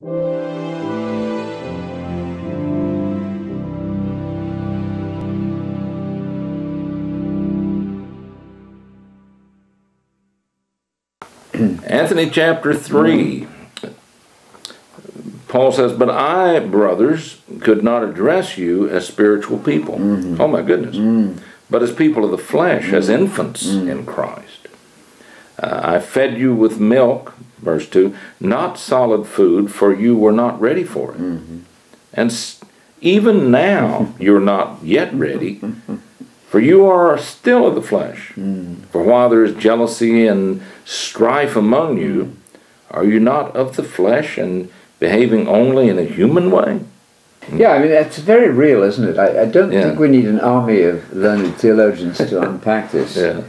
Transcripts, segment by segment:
Anthony chapter 3. Paul says, But I, brothers, could not address you as spiritual people. Mm-hmm. Oh my goodness. Mm. But as people of the flesh, as mm. infants mm. in Christ. Uh, I fed you with milk, verse 2, not solid food, for you were not ready for it. Mm-hmm. And s- even now you're not yet ready, for you are still of the flesh. Mm. For while there is jealousy and strife among you, mm. are you not of the flesh and behaving only in a human way? Yeah, I mean, that's very real, isn't it? I, I don't Yeah. think we need an army of learned theologians to unpack this. Yeah.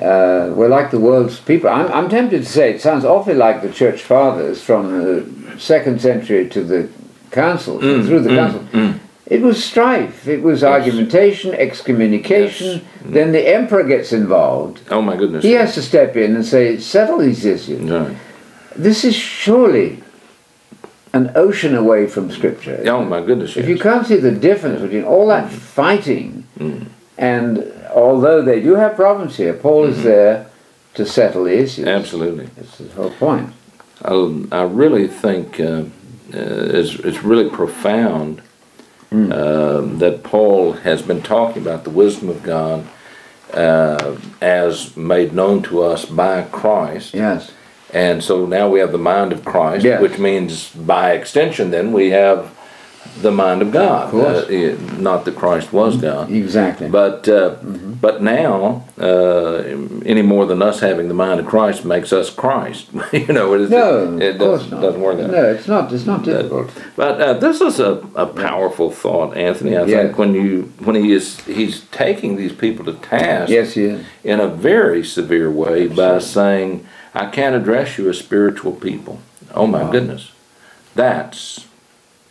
Uh, we're like the world's people. I'm, I'm tempted to say it sounds awfully like the church fathers from the second century to the council, Mm, through the mm, council. Mm. It was strife, it was argumentation, excommunication. Mm. Then the emperor gets involved. Oh my goodness. He has to step in and say, settle these issues. Right. This is surely an ocean away from Scripture. Oh my goodness. If you can't see the difference between all that fighting and although they do have problems here, Paul is there to settle the issues. Absolutely. That's the whole point. I, I really think uh, uh, it's, it's really profound uh, that Paul has been talking about the wisdom of God uh, as made known to us by Christ. Yes. And so now we have the mind of Christ, Yes. which means by extension, then we have the mind of God. Of. Uh, it- not that Christ was God. Exactly. But uh, but now, uh, any more than us having the mind of Christ makes us Christ. you know, it, is, no, it of course doesn't, doesn't work that. way. No, it's not. It's not difficult. But uh, this is a, a powerful thought, Anthony. I think when you when he is he's taking these people to task Yes, he is. in a very severe way by saying, "I can't address you as spiritual people." Oh my goodness, that's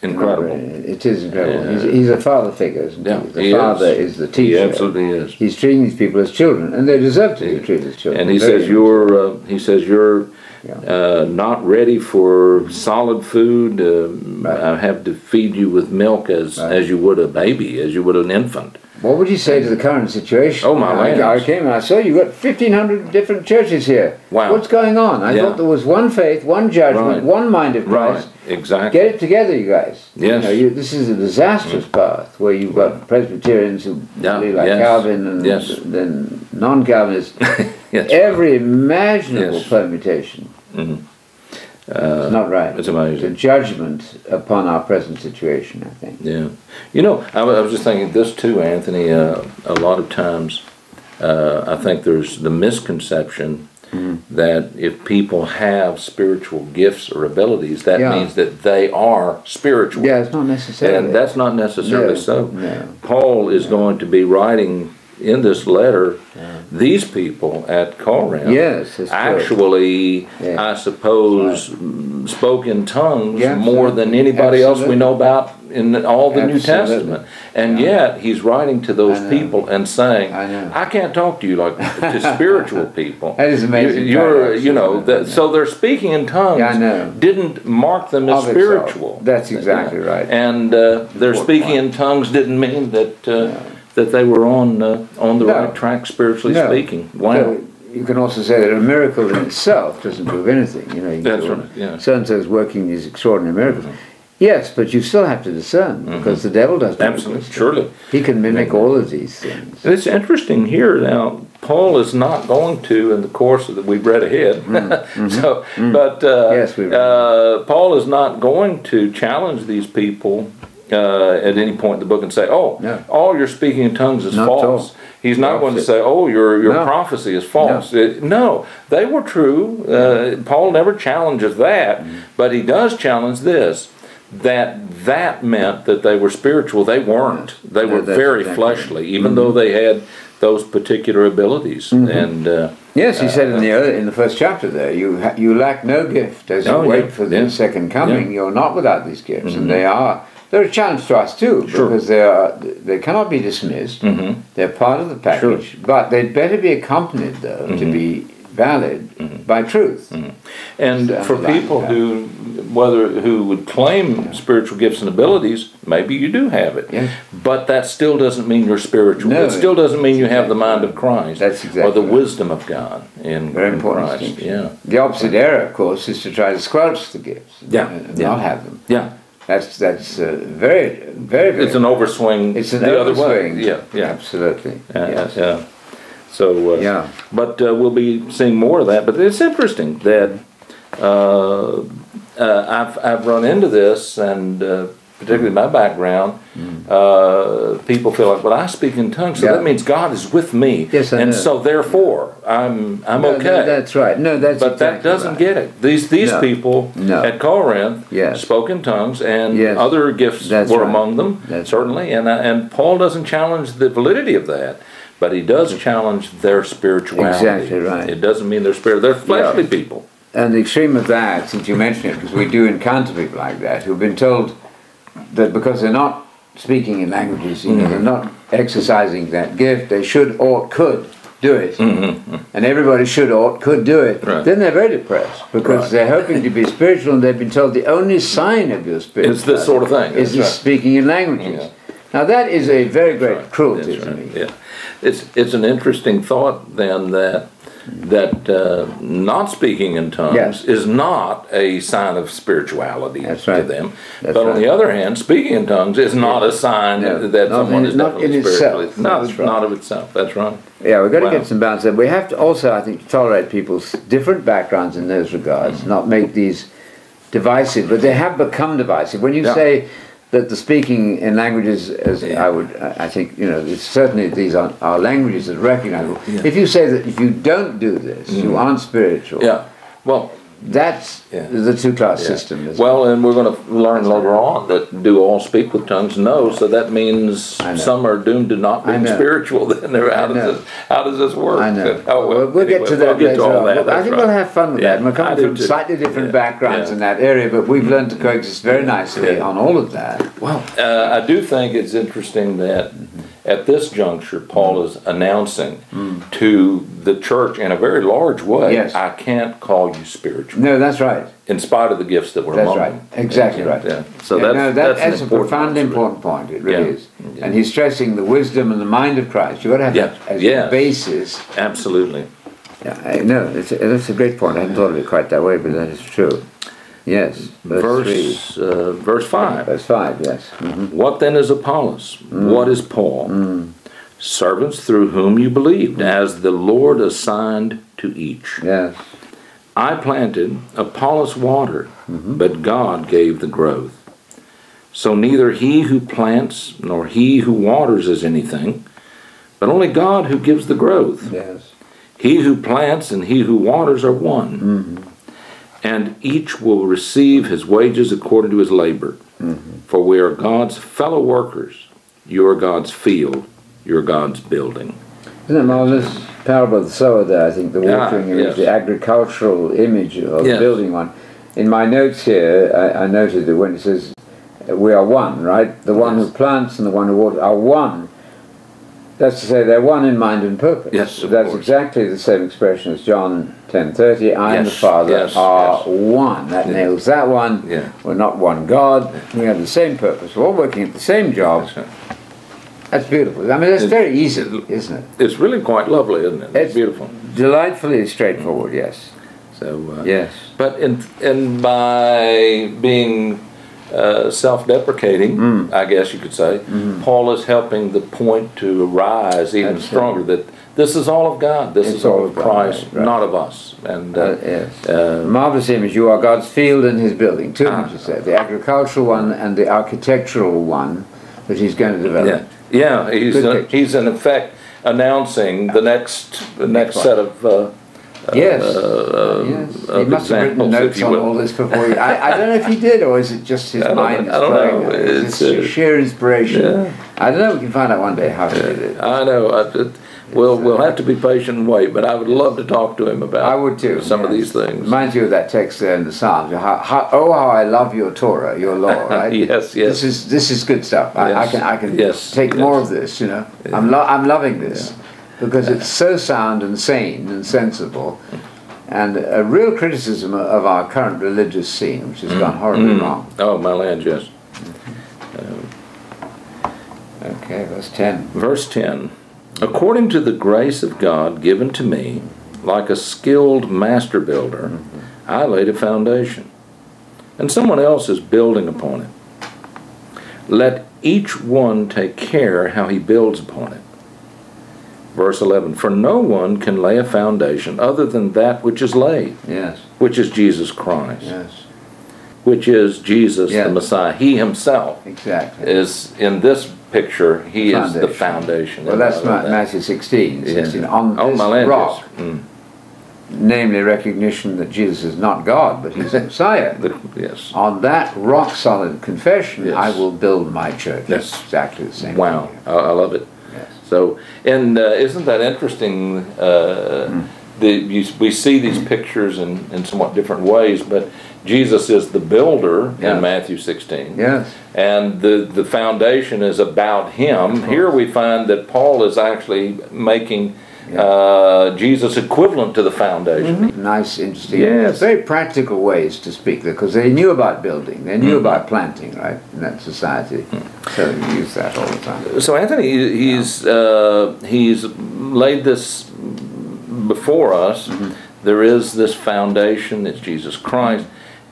incredible. It is incredible. Yeah. He's, he's a father figure, isn't Yeah, he? The he father is. is. the He teacher. absolutely is. He's treating these people as children, and they deserve to be treated as children. And he Very says you're uh, he says you're Yeah. uh, not ready for solid food. Uh, Right. I have to feed you with milk as Right. as you would a baby, as you would an infant. What would you say to the current situation? Oh, my I. I came and I saw you got fifteen hundred different churches here. Wow. What's going on? I Yeah. thought there was one faith, one judgment, Right. one mind of Right. Christ. Exactly. Get it together, you guys. Yes. Mm. You know, you, this is a disastrous path where you've got Presbyterians who Yeah, believe like yes, Calvin and yes. then non-Calvinists. Yes. Every imaginable Yes. permutation. Mhm. it's not right. It's It's a judgment upon our present situation, I think. Yeah. You know, I, I was just thinking this too, Anthony. Uh, a lot of times, uh, I think there's the misconception Mm-hmm. that if people have spiritual gifts or abilities, that Yeah. means that they are spiritual. Yeah, it's not necessarily. And that's not necessarily No, so. no. Paul is going to be writing in this letter these people at Corinth Yes, actually, Yeah. I suppose, mm, spoke in tongues Yeah, more than anybody else we know about in all the New Testament. And yet, he's writing to those people and saying, I know. can't talk to you like to spiritual people. That is amazing You- You're, you know, that, so they're speaking in tongues. Yeah, I know. Didn't mark them as spiritual. That's exactly right. And uh, their Important speaking point. in tongues didn't mean that uh, that they were on uh, on the No. right track spiritually No. speaking. Wow. So you can also say that a miracle in itself doesn't prove anything. You know, you That's right, yeah. So and so is working these extraordinary miracles. Yes, but you still have to discern because the devil does miracles. Mm-hmm. Absolutely, surely. He can mimic all of these things. It's interesting here now. Paul is not going to, in the course that we've read ahead. so, but uh, Mm-hmm. Yes, we've read. uh, Paul is not going to challenge these people uh, at any point in the book and say, "Oh, No. all your speaking in tongues is Not false." He's not going to say, "Oh, your your No. prophecy is false." It- no, they were true. Uh, Paul never challenges that, Mm-hmm. but he does challenge this. That that meant that they were spiritual. They weren't. They were very exactly fleshly, even though they had those particular abilities. And uh, Yes, he said in the other, in the first chapter there, you ha- you lack no gift as you Oh, wait yeah, for the yeah. second coming. Yeah. You're not without these gifts, and they are. They're a challenge to us too, Sure. because they are they cannot be dismissed. Mhm. They're part of the package, but they'd better be accompanied though to mm-hmm. be valid mm-hmm. by truth. Mm-hmm. And Sounds for people who, whether who would claim spiritual gifts and abilities, maybe you do have it. Yes. But that still doesn't mean you're spiritual. No, it still doesn't mean you have the mind of Christ. That's Or the right. wisdom of God in, Very important Christ. Yeah. The opposite error, of course, is to try to squelch the gifts Yeah, and yeah. not have them. Yeah. That's that's uh, very very very. It's an overswing it's an the other overswing. way. Yeah. Yeah. absolutely. Uh, yes. yeah. So, uh, Yeah. but uh, we'll be seeing more of that. But it's interesting that uh, uh, I've, I've run into this, and uh, particularly my background, uh, people feel like, well, I speak in tongues, so Mm. Yeah. that means God is with me. Yes, I and know. so therefore, I'm, I'm No, okay. no, that's right. No, that's but that doesn't right. get it. These these No. people at Corinth Yes. spoke in tongues, and Yes. other gifts That's were right. among them, That's certainly. And uh, and Paul doesn't challenge the validity of that, but he does challenge their spirituality. Exactly right. It doesn't mean they're spirit; they're fleshly Yeah. people. And the extreme of that, since you mentioned it, because we do encounter people like that who've been told that because they're not speaking in languages, you know, Mm-hmm. they're not exercising that gift, they should or could do it. And everybody should or could do it. Mm-hmm. Right. Then they're very depressed because Right. they're hoping to be spiritual and they've been told the only sign of your spirituality It's this sort of thing. is right. speaking in languages. Yeah. Now that is a very great cruelty to me. Yeah, it's it's an interesting thought then that that uh, not speaking in tongues Yes. is not a sign of spirituality That's to them. That's but on the other hand, speaking in tongues is not a sign No, that not someone is not in spiritually. itself. Not, That's right. not of itself. That's right. Yeah, we've got to Wow. get some balance there. We have to also, I think, tolerate people's different backgrounds in those regards, not make these divisive, but they have become divisive. When you Yeah. say that the speaking in languages, as Yeah. I would, I think, you know, it's certainly these are, are languages that are recognizable. Yeah. If you say that if you don't do this, you mm. aren't spiritual, Yeah. Well, that's Yeah. the two class yeah. system. Isn't well, and we're going to learn later on that do all speak with tongues? No. So that means some are doomed to not being spiritual. Then they're how does this how does this work? I know. Oh, well, we'll, we'll get to that we'll get later to all that. I think right. we'll have fun with Yeah, that. We're coming from too. slightly different Yeah, backgrounds in that area, but we've learned to coexist very nicely on all of that. Well, uh, I do think it's interesting that at this juncture, Paul mm. is announcing mm. to the church in a very large way, Yes. I can't call you spiritual, No, that's right. in spite of the gifts that were That's among right. them. Exactly Yeah, right. Yeah. So Yeah, that's, no, that- that's, that's a profound, profoundly important point. It really Yeah. is. And he's stressing the wisdom and the mind of Christ. You've got to have Yeah. that as Yeah. a basis. Absolutely. Yeah, I, no, it's a, that's a great point. I hadn't thought of it quite that way, but that is true. Yes. Verse. Verse, uh, verse 5. Verse 5, yes. Mhm. What then is Apollos? What is Paul? Servants through whom you believed, as the Lord assigned to each. Yes. I planted, Apollos watered, but God gave the growth. So neither he who plants nor he who waters is anything, but only God who gives the growth. Yes. He who plants and he who waters are one, and each will receive his wages according to his labor. For we are God's fellow workers. You are God's field, you're God's building. Isn't it marvelous? Parable of the sower there, I think, the Ah, watering image, yes. the agricultural image of the Yes. building one. In my notes here, I, I noted that when it says we are one, right? The one Yes. who plants and the one who waters are one. That's to say they're one in mind and purpose. Yes, of That's course. exactly the same expression as John 10.30, I and the Father yes, are yes. one. That nails that one. Yeah. We're not one God. We have the same purpose. We're all working at the same job. That's right. That's beautiful. I mean, that's It- very easy, isn't it? It's really quite lovely, isn't it? It's beautiful. Delightfully straightforward, yes. So, uh, Yes. But in, and by being uh, self-deprecating, Mm. I guess you could say, Paul is helping the point to arise even it. stronger that this is all of God. This It's is all of God, Christ, right, not of us. And uh, Uh, yes. uh, Marvelous image. You are God's field and His building. Two Ah. images there: the agricultural one and the architectural one that He's going to develop. yeah, yeah, he's uh, he's in effect announcing the next the next one. set of. Uh, Yes. uh, yes. He must have written notes on all this before. He, I, I don't know if he did, or is it just his I mind? I don't know. It's, It's uh, sheer inspiration. Yeah. I don't know. We can find out one day how he did it. I know. I, it, we'll we'll have to be patient and wait, but I would love to talk to him about. I would too. Some of these things. Reminds you of that text there in the Psalms. How, how, oh, how I love your Torah, your law, right? Yes, yes. This is this is good stuff. I, I Yes. can I can Yes, take yes. more of this. You know, I'm lo- I'm loving this because it's so sound and sane and sensible, and a real criticism of our current religious scene, which has mm. gone horribly mm. wrong. Oh, my land, yes. Um, okay, verse 10. Verse 10 According to the grace of God given to me, like a skilled master builder, mm-hmm. I laid a foundation, and someone else is building upon it. Let each one take care how he builds upon it. Verse 11 For no one can lay a foundation other than that which is laid, Yes, which is Jesus Christ, yes, which is Jesus Yeah. the Messiah. He himself exactly. is, in this picture, he is the Foundation. Well, that's Ma- that. Matthew 16, 16. Yeah. On Oh, this my land, rock, yes. Mm. namely recognition that Jesus is not God, but he's the Messiah. The- yes. On that rock solid confession, Yes. I will build my church. Yes. Exactly the same. Wow, thing I, I love it. Yes. So, and uh, isn't that interesting? Uh, the, you, we see these pictures in, in somewhat different ways, but Jesus is the builder Yeah. in Matthew 16. Yes. And the, the foundation is about him. Here we find that Paul is actually making uh, Jesus equivalent to the foundation. Nice, interesting, Yes. very practical ways to speak there, because they knew about building, they knew about planting, right, in that society. Mm. So they use that all the time. So Anthony, he- he's uh, he's laid this before us. Mm-hmm. There is this foundation. It's Jesus Christ,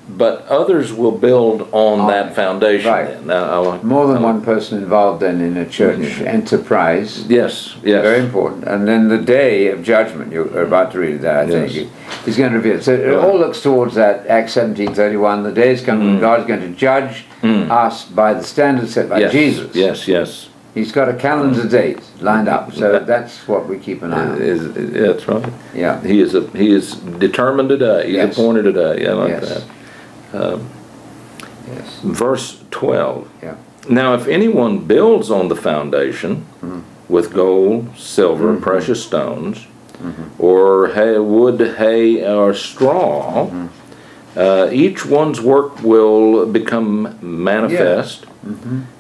but others will build on On that foundation. Right. Then. Now, More than I- one person involved then in a church Mm-hmm. enterprise. Yes. Yes. Very important. And then the day of judgment, you're about to read that, I Yes. think. He's going to reveal. So it all looks towards that Acts 17.31. The day is coming when God is going to judge us by the standards set by Mm. yes. Jesus. Yes. Yes. He's got a calendar date lined up. So that's what we keep an eye on. Is, is- that's right. Yeah. He is a he is determined today. He's Yes. appointed today. I like Yes. that. Um, yes. Verse twelve. Yeah. Now, if anyone builds on the foundation mm-hmm. with gold, silver, mm-hmm. precious stones, mm-hmm. or hay, wood, hay, or straw, uh, each one's work will become manifest.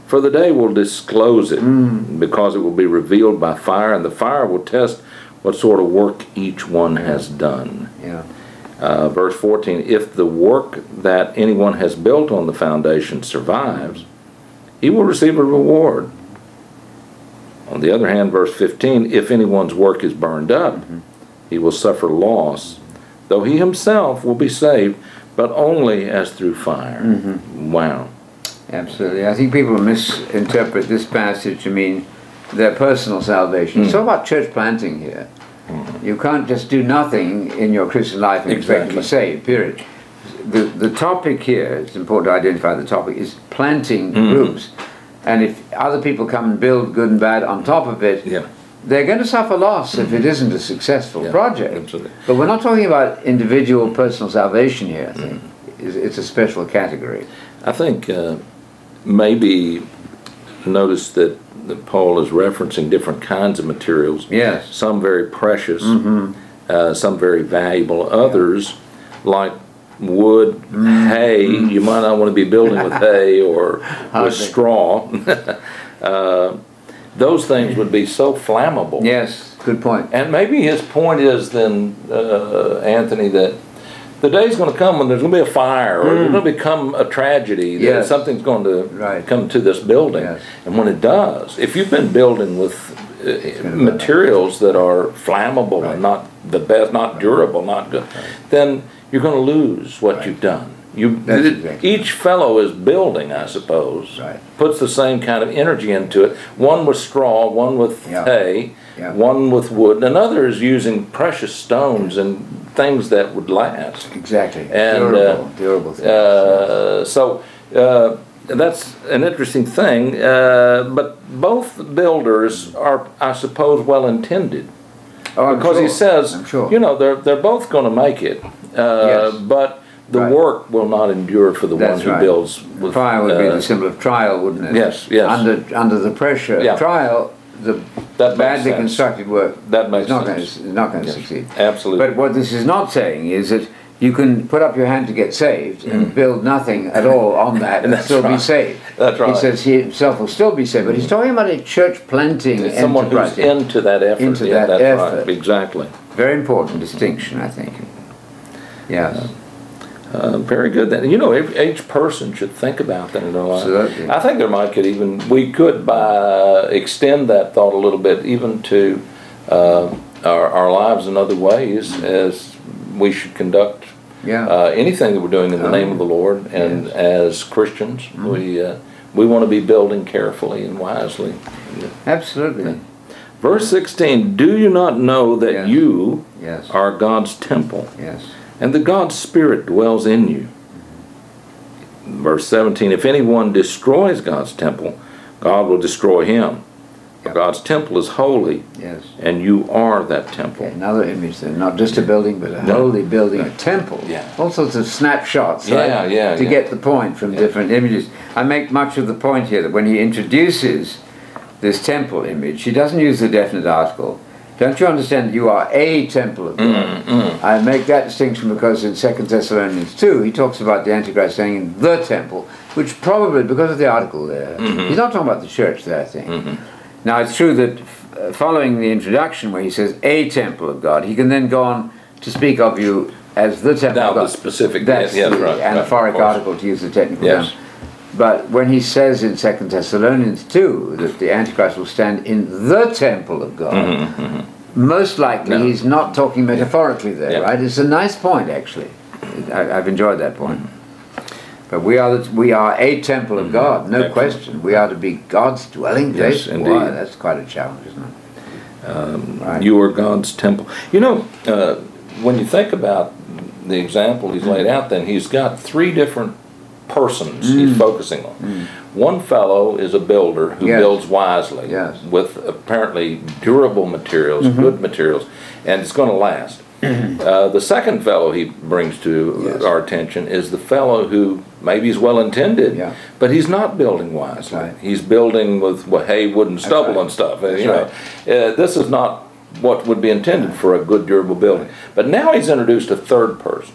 For the day will disclose it, mm. because it will be revealed by fire, and the fire will test what sort of work each one has done. Yeah. Uh, verse 14 If the work that anyone has built on the foundation survives, he will receive a reward. On the other hand, verse 15 If anyone's work is burned up, he will suffer loss, though he himself will be saved, but only as through fire. Wow. Absolutely. I think people misinterpret this passage to mean their personal salvation. Hmm. It's all about church planting here. You can't just do nothing in your Christian life and expect to be saved, period. The, the topic here, it's important to identify the topic, is planting Mm-hmm. groups. And if other people come and build good and bad on top of it, Yeah. they're going to suffer loss if it isn't a successful Yeah, project. absolutely. But we're not talking about individual personal salvation here, I think. Mm-hmm. It's, it's a special category. I think uh, maybe notice that, that Paul is referencing different kinds of materials. Yes. Some very precious, uh, some very valuable. Others, like wood, hay, you might not want to be building with hay or with straw. uh, those things would be so flammable. Yes, good point. And maybe his point is then, uh, Anthony, that the day's going to come when there's going to be a fire or there's going to become a tragedy that Mm. Yes. something's going to Right. come to this building. Yes. And when it does, if you've been building with uh, materials that are flammable Right. and not the best, not durable, not good, then you're going to lose what you've done. You, each fellow is building, I suppose, Right. puts the same kind of energy into it. One with straw, one with Yeah. hay, Yeah. one with wood, and another is using precious stones and things that would last. Exactly. And, durable, durable things. Uh, so uh, that's an interesting thing. Uh, but both builders are, I suppose, well intended oh, because he says, sure. you know, they're they're both going to make it, uh, Yes. but the Right. work will not endure for the That's one who right. builds. With, Fire would be uh, the symbol of trial, wouldn't it? Yes, yes. Under under the pressure Yeah. trial, the That badly sense. constructed work That makes is not sense. going to not going to Yes. succeed. Absolutely. But what this is not saying is that you can put up your hand to get saved and build nothing at all on that and Mm. Still be saved. That's right. He says he himself will still be saved, but he's talking about a church planting Someone who's into that effort. Into yeah, that effort. Right. Exactly. Very important distinction, I think. Yes. Uh, very good. Then you know, every, each person should think about that in their life. I think there might could even we could by extend that thought a little bit even to uh, our, our lives in other ways as we should conduct Yeah. uh, anything that we're doing in the name of the Lord, and yes. as Christians, we uh, we want to be building carefully and wisely. Absolutely. Verse sixteen: Do you not know that Yes. you Yes. are God's temple, Yes. And the God's Spirit dwells in you? Verse seventeen: If anyone destroys God's temple, God will destroy him. Yeah. God's temple is holy, Yes. and you are that temple. Okay, another image then, not just a building, but a No. holy building, a temple. Yeah. All sorts of snapshots, Yeah, right? yeah, To yeah. get the point from Yeah. different images. I make much of the point here that when he introduces this temple image, he doesn't use the definite article. Don't you understand that you are a temple of God? Mm, I make that distinction because in 2 Thessalonians 2, he talks about the Antichrist saying the temple, which probably, because of the article there, Mm-hmm. he's not talking about the church there, I think. Now, it's true that uh, following the introduction where he says a temple of God, he can then go on to speak of you as the temple of God. the specific, That's yes, the right, right, anaphoric course. article to use the technical Yes. term. But when he says in Second Thessalonians 2 that the Antichrist will stand in the temple of God, most likely Mm-hmm, No. he's not talking metaphorically there, Yeah. right? It's a nice point, actually. I, I've enjoyed that point. But we are the, we are a temple of God, no Mm-hmm. Excellent. question. We are to be God's dwelling place. Yes, indeed. that's quite a challenge, isn't it? right. You are God's temple. You know, uh, when you think about the example he's laid out, then he's got three different persons Mm. he's focusing on. One fellow is a builder who Yes. builds wisely Yes. With apparently durable materials, good materials, and it's going to last. Uh, the second fellow he brings to Yes. our attention is the fellow who maybe is well intended, Yeah. but he's not building wisely. right. He's building with well, hay, wood, and stubble right. and stuff. That's you know, uh, this is not what would be intended for a good durable building. But now he's introduced a third person.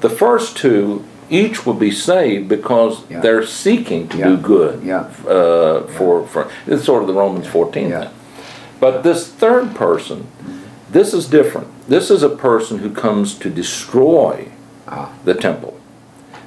The first two each will be saved because Yeah. they're seeking to Yeah. do good. Yeah. Uh, for for it's sort of the Romans 14 Yeah. thing. But this third person, this is different. This is a person who comes to destroy Ah. the temple.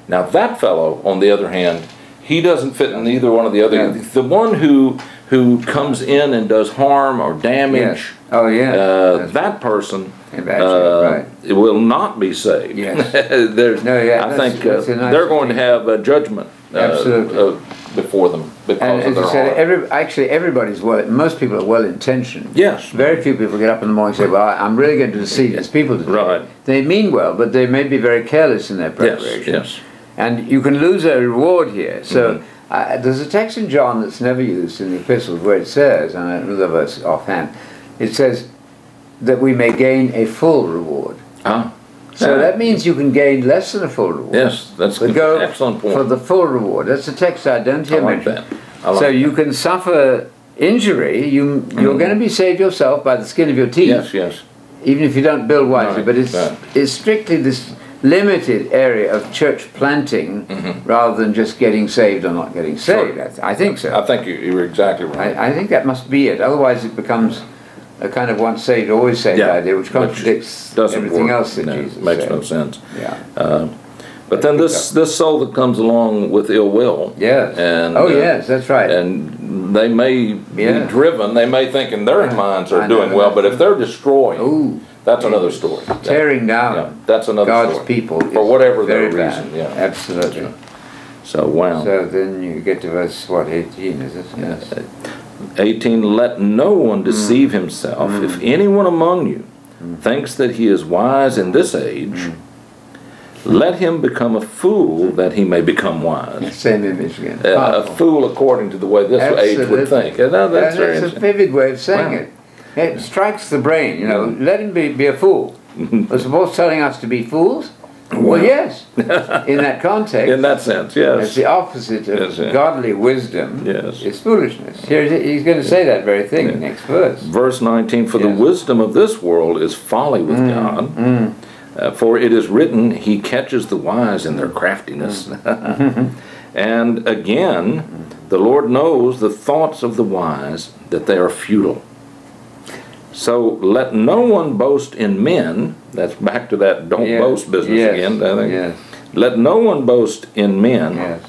Now that fellow, on the other hand, he doesn't fit in either one of the other. Yeah. The one who who comes in and does harm or damage, Yes. Oh, yeah. uh, that person uh, right. it will not be saved. Yes. There's, No, yeah, I that's- think uh, nice they're going to have a judgment uh, Absolutely. uh, before them because And of as their you said, every, actually everybody's well, most people are well intentioned. Yes. Very few people get up in the morning and say, well, I'm really going to deceive these people today. Right. They mean well, but they may be very careless in their yes, preparation. yes. And you can lose a reward here. So Mm-hmm. uh, there's a text in John that's never used in the epistles where it says, and I don't know the verse offhand, it says that we may gain a full reward. Ah, So that means you can gain less than a full reward. yes, that's But an go excellent point. for the full reward. That's a text I don't I hear like mentioned. that. I like so you can suffer injury. You you're Mhm. going to be saved yourself by the skin of your teeth, Yes, yes. even if you don't build wisely. Right, but it's right. it's strictly this limited area of church planting Mm-hmm. rather than just getting saved or not getting saved. I, th- I think so. I think you, you're exactly right. I, I think that must be it. Otherwise, it becomes a kind of once saved, always saved Yeah, idea, which which contradicts Doesn't everything work. else that No, Jesus makes said. no sense. Yeah. Uh, but then this this soul that comes along with ill will, Yes. and oh uh, yes, that's right. and they may be driven. They may think in their minds are doing well, but if they're destroying, Ooh, that's another story. tearing down. Yeah, that's another God's story. people for whatever their bad. reason. Yeah, absolutely. So wow. So then you get to verse what eighteen is it? Yes. 18 let no one deceive mm. himself mm. if anyone among you mm. thinks that he is wise in this age let him become a fool that he may become wise Same image again. Uh, a fool according to the way this age would think Yeah, that- that's And it's a vivid way of saying Wow. it. It strikes the brain, you know. Mm. Let him be, be a fool. Was suppose telling us to be fools? Well, yes. In that context, in that sense yes. it's the opposite of Yes, godly wisdom. Yes. It's foolishness. Here he's going to say that very thing next verse. verse 19 for the wisdom of this world is folly with mm, god mm. Uh, for it is written he catches the wise in their craftiness and again the lord knows the thoughts of the wise that they are futile so let no one boast in men That's back to that don't Yes, boast business yes, again. I think. Yes. Let no one boast in men,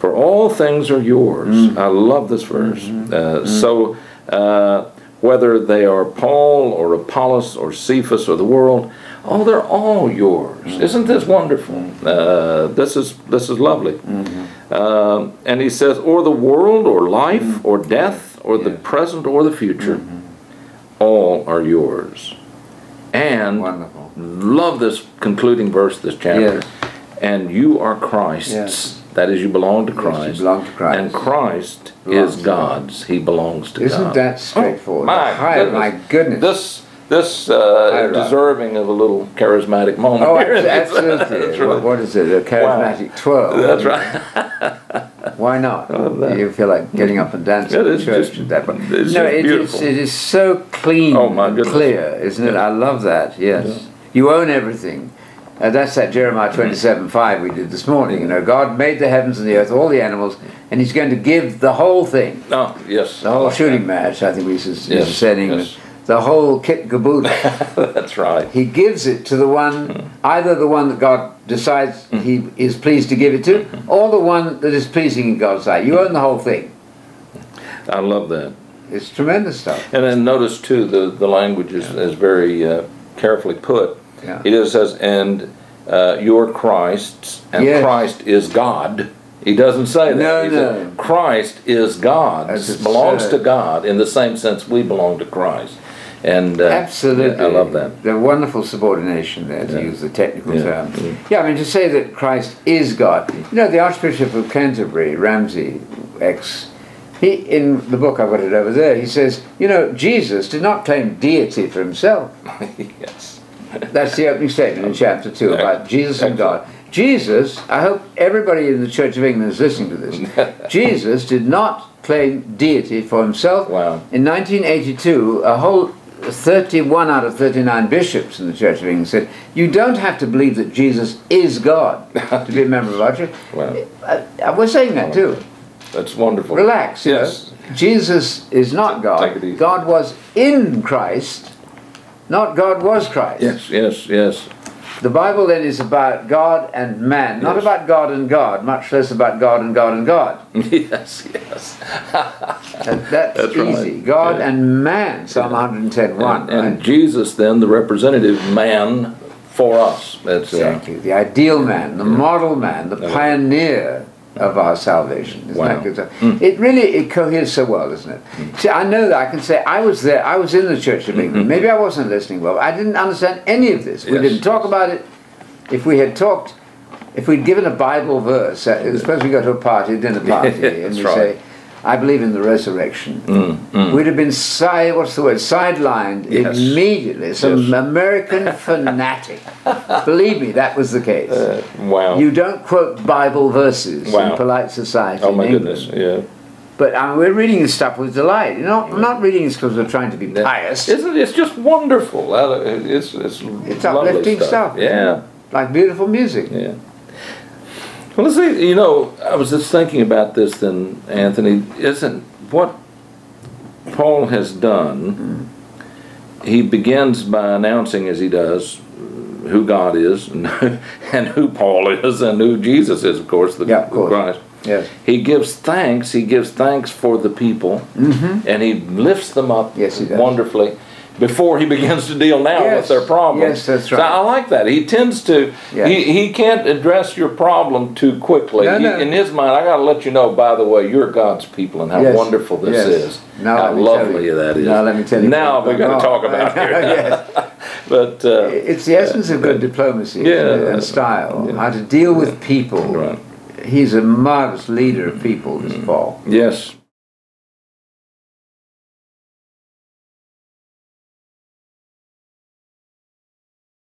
for all things are yours. Mm. I love this verse. Mm-hmm. Uh, So, uh, whether they are Paul or Apollos or Cephas or the world, oh, they're all yours. Mm. Isn't this wonderful? Uh, this is this is lovely. Mm-hmm. Um and he says, or the world, or life, or death, or the present, or the future, all are yours. And Wonderful. love this concluding verse, this chapter. Yes. And you are Christ's. Yes. That is, you belong to Yes, you Christ. belong to Christ. And Christ is God's. He belongs to Isn't God. that straightforward? Oh, my, Hi- goodness. my goodness. This this uh, Hi, is Rob. deserving of a little charismatic moment. Oh, here. abs- That's absolutely. really- What- what is it? A charismatic twirl. That's right. Why not? that. You feel like getting up and dancing It in church just- at that point. it's no, it is, it is so clean Oh, my and goodness. clear, isn't it? Yeah. I love that, yes. You own everything. Uh, that's that Jeremiah 27 5 we did this morning. You know, God made the heavens and the earth, all the animals, and He's going to give the whole thing. Oh, yes. The whole shooting match, I think we used to, used to Yes, say in England. yes. The whole kit caboodle. That's right. he gives it to the one, either the one that God decides he is pleased to give it to, or the one that is pleasing in God's sight. You own the whole thing. I love that. It's tremendous stuff. And then notice too the the language is, is very uh, carefully put. Yeah. He just says, "And uh, you're Christ's, and Yes. Christ is God." He doesn't say that. No, he no. says, Christ is God. Belongs to God in the same sense we belong to Christ. And uh, Absolutely. I love that. The wonderful subordination there, to Yeah. use the technical Yeah. term. Mm. Yeah, I mean, to say that Christ is God. You know, the Archbishop of Canterbury, Ramsey X, he, in the book, I've got it over there, he says, you know, Jesus did not claim deity for himself. yes. That's the opening statement in chapter 2 about Jesus and God. Jesus, I hope everybody in the Church of England is listening to this. Jesus did not claim deity for himself. Wow. In 1982, a whole 31 out of 39 bishops in the Church of England said, You don't have to believe that Jesus is God to be a member of our church. I was saying that too. That's wonderful. Relax. Yes. know. Jesus is not God. God was in Christ, not God was Christ. Yes. Yes. Yes. The Bible then is about God and man, not Yes. about God and God, much less about God and God and God. yes. Yes. That's, That's right. easy. God Yeah. and man, Psalm 110 1. And, and right? Jesus, then, the representative man for us. That's uh, Exactly. The ideal man, the model man, the Yeah. pioneer of our salvation. Isn't Wow. good? Hmm. It really it coheres so well, doesn't it? Hmm. See, I know that I can say I was there, I was in the Church of hmm, England. Maybe I wasn't listening well. I didn't understand any of this. We Yes. didn't talk about it. If we had talked, if we'd given a Bible verse, uh, suppose we go to a party, a dinner party, and we right. say, I believe in the resurrection. We'd have been side, what's the word, sidelined Yes. immediately. Some Yes. American fanatic. Believe me, that was the case. uh, wow. You don't quote Bible verses Wow. in polite society. oh my goodness. Yeah. But um, we're reading this stuff with delight. You know, I'm not reading this because we're trying to be pious. Isn't it? It's just wonderful. Uh, It's it's It's uplifting stuff. Yeah. like beautiful music. Yeah. Well, let's see. You know, I was just thinking about this. Then, Anthony, isn't what Paul has done? He begins by announcing, as he does, who God is, and, and who Paul is, and who Jesus is. Of course, the Yeah, of course. Christ. Yes. He gives thanks. He gives thanks for the people, and he lifts them up Mm-hmm. Yes, wonderfly before he begins to deal now Yes. with their problems. Yes, that's So right. I like that. He tends to. Yes. He, he can't address your problem too quickly. No, He- no. in his mind, I got to let you know. By the way, you're God's people, and how Yes. wonderful this Yes. is. Now how let me tell lovely you. that is. Now let me tell you Now we're going to talk about here. Yes. but uh, It's the essence of good diplomacy Yeah. and style. Yeah. How to deal with people. right. He's a marvelous leader of people, this Paul. Yes,